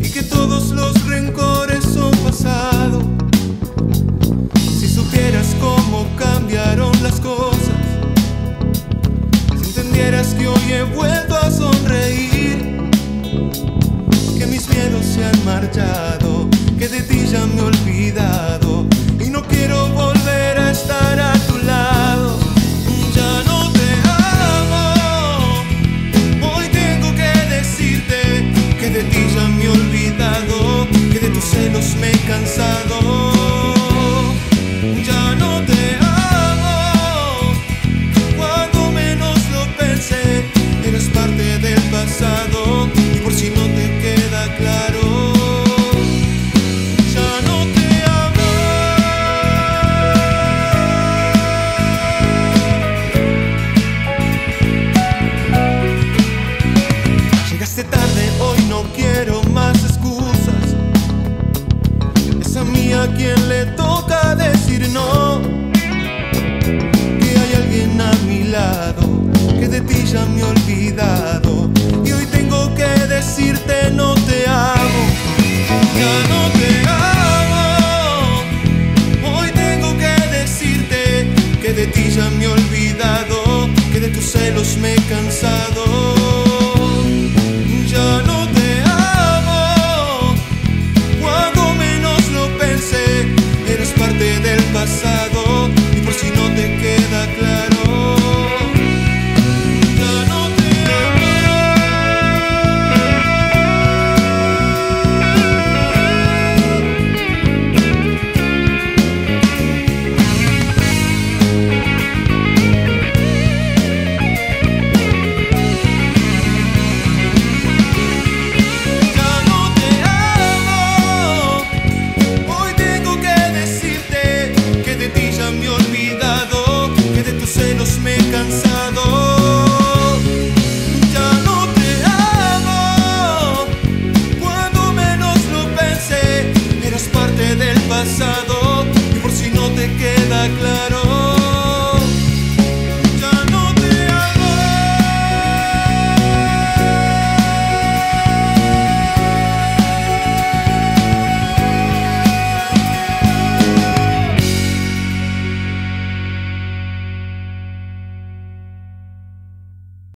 y que todos los rencores son pasado. Si supieras cómo cambiaron las cosas, si entendieras que hoy he vuelto a sonreír, que mis miedos se han marchado, que de ti ya me he olvidado no. Que hay alguien a mi lado, que de ti ya me he olvidado. Y hoy tengo que decirte no te amo. Ya no te amo. Hoy tengo que decirte que de ti ya me he olvidado, que de tus celos me he cansado.